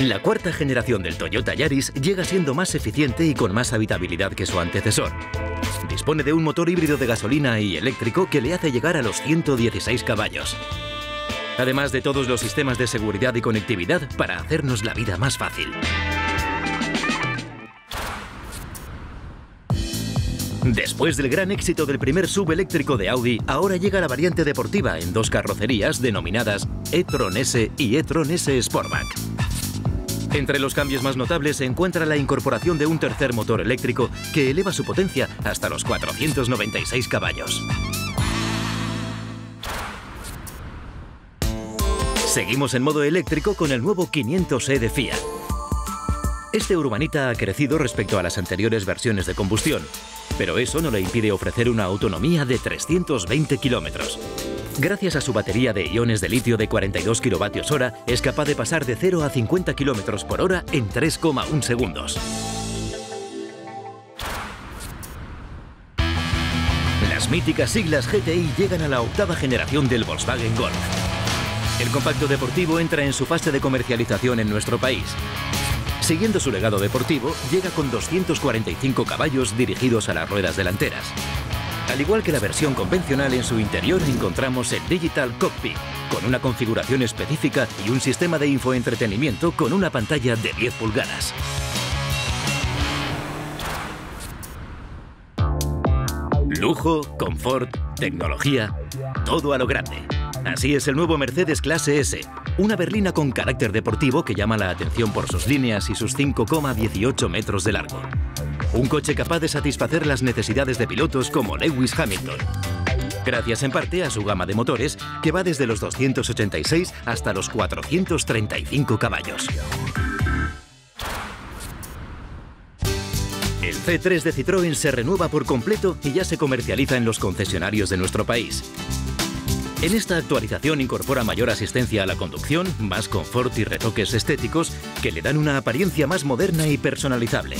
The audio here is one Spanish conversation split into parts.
La cuarta generación del Toyota Yaris llega siendo más eficiente y con más habitabilidad que su antecesor. Dispone de un motor híbrido de gasolina y eléctrico que le hace llegar a los 116 caballos. Además de todos los sistemas de seguridad y conectividad para hacernos la vida más fácil. Después del gran éxito del primer subeléctrico de Audi, ahora llega la variante deportiva en dos carrocerías denominadas e-tron S y e-tron S Sportback. Entre los cambios más notables se encuentra la incorporación de un tercer motor eléctrico que eleva su potencia hasta los 496 caballos. Seguimos en modo eléctrico con el nuevo 500e de Fiat. Este urbanita ha crecido respecto a las anteriores versiones de combustión, pero eso no le impide ofrecer una autonomía de 320 kilómetros. Gracias a su batería de iones de litio de 42 kWh, es capaz de pasar de 0 a 50 km por hora en 3,1 segundos. Las míticas siglas GTI llegan a la octava generación del Volkswagen Golf. El compacto deportivo entra en su fase de comercialización en nuestro país. Siguiendo su legado deportivo, llega con 245 caballos dirigidos a las ruedas delanteras. Al igual que la versión convencional, en su interior encontramos el Digital Cockpit, con una configuración específica y un sistema de infoentretenimiento con una pantalla de 10 pulgadas. Lujo, confort, tecnología, todo a lo grande. Así es el nuevo Mercedes Clase S, una berlina con carácter deportivo que llama la atención por sus líneas y sus 5,18 metros de largo. Un coche capaz de satisfacer las necesidades de pilotos como Lewis Hamilton. Gracias en parte a su gama de motores, que va desde los 286 hasta los 435 caballos. El C3 de Citroën se renueva por completo y ya se comercializa en los concesionarios de nuestro país. En esta actualización incorpora mayor asistencia a la conducción, más confort y retoques estéticos que le dan una apariencia más moderna y personalizable.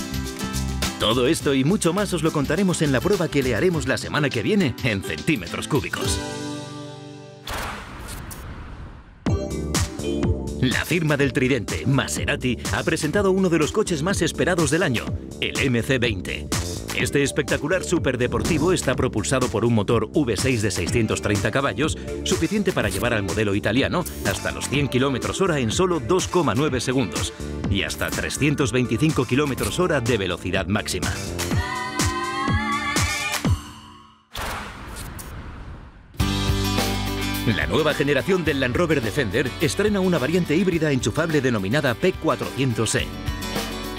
Todo esto y mucho más os lo contaremos en la prueba que le haremos la semana que viene en centímetros cúbicos. La firma del tridente, Maserati, ha presentado uno de los coches más esperados del año, el MC20. Este espectacular superdeportivo está propulsado por un motor V6 de 630 caballos, suficiente para llevar al modelo italiano hasta los 100 km hora en solo 2,9 segundos y hasta 325 km hora de velocidad máxima. La nueva generación del Land Rover Defender estrena una variante híbrida enchufable denominada P400e.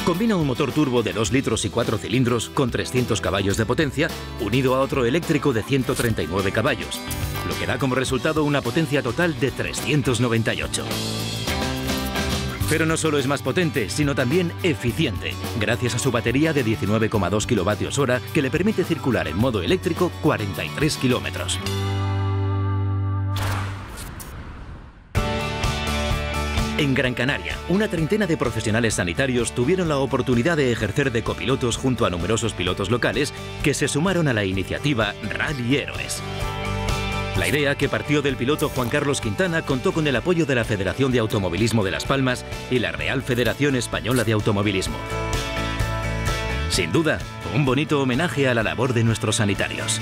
Combina un motor turbo de 2 litros y 4 cilindros con 300 caballos de potencia, unido a otro eléctrico de 139 caballos, lo que da como resultado una potencia total de 398. Pero no solo es más potente, sino también eficiente, gracias a su batería de 19,2 kWh que le permite circular en modo eléctrico 43 kilómetros. En Gran Canaria, una treintena de profesionales sanitarios tuvieron la oportunidad de ejercer de copilotos junto a numerosos pilotos locales que se sumaron a la iniciativa Rally Héroes. La idea, que partió del piloto Juan Carlos Quintana, contó con el apoyo de la Federación de Automovilismo de Las Palmas y la Real Federación Española de Automovilismo. Sin duda, un bonito homenaje a la labor de nuestros sanitarios.